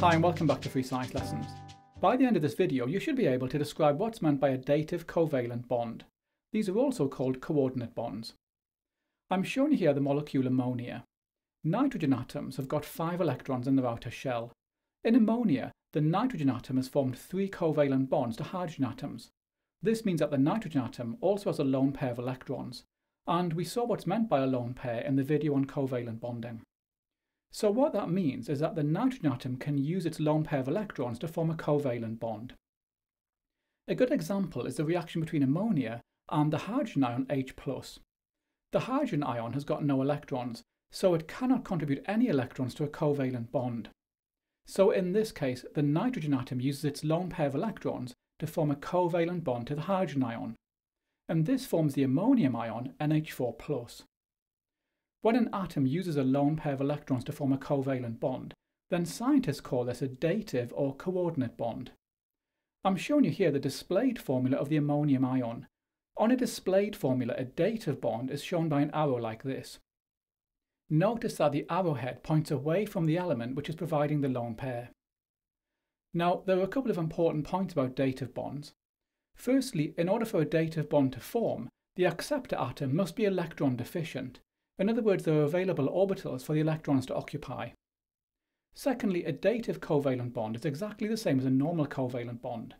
Hi and welcome back to Free Science Lessons. By the end of this video you should be able to describe what's meant by a dative covalent bond. These are also called coordinate bonds. I'm showing here the molecule ammonia. Nitrogen atoms have got 5 electrons in their outer shell. In ammonia, the nitrogen atom has formed 3 covalent bonds to hydrogen atoms. This means that the nitrogen atom also has a lone pair of electrons, and we saw what's meant by a lone pair in the video on covalent bonding. So what that means is that the nitrogen atom can use its lone pair of electrons to form a covalent bond. A good example is the reaction between ammonia and the hydrogen ion H+. The hydrogen ion has got no electrons, so it cannot contribute any electrons to a covalent bond. So in this case, the nitrogen atom uses its lone pair of electrons to form a covalent bond to the hydrogen ion, and this forms the ammonium ion NH4+. When an atom uses a lone pair of electrons to form a covalent bond, then scientists call this a dative or coordinate bond. I'm showing you here the displayed formula of the ammonium ion. On a displayed formula, a dative bond is shown by an arrow like this. Notice that the arrowhead points away from the element which is providing the lone pair. Now, there are a couple of important points about dative bonds. Firstly, in order for a dative bond to form, the acceptor atom must be electron deficient, in other words, there are available orbitals for the electrons to occupy. Secondly, a dative covalent bond is exactly the same as a normal covalent bond.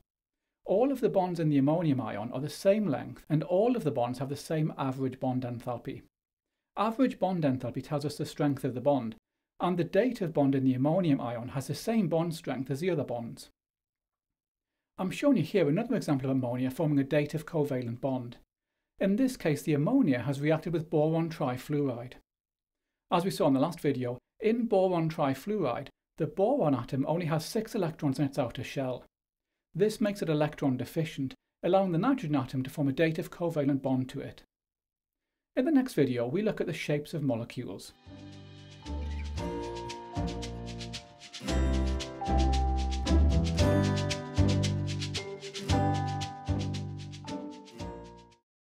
All of the bonds in the ammonium ion are the same length and all of the bonds have the same average bond enthalpy. Average bond enthalpy tells us the strength of the bond, and the dative bond in the ammonium ion has the same bond strength as the other bonds. I'm showing you here another example of ammonia forming a dative covalent bond. In this case, the ammonia has reacted with boron trifluoride. As we saw in the last video, in boron trifluoride, the boron atom only has 6 electrons in its outer shell. This makes it electron deficient, allowing the nitrogen atom to form a dative covalent bond to it. In the next video, we look at the shapes of molecules.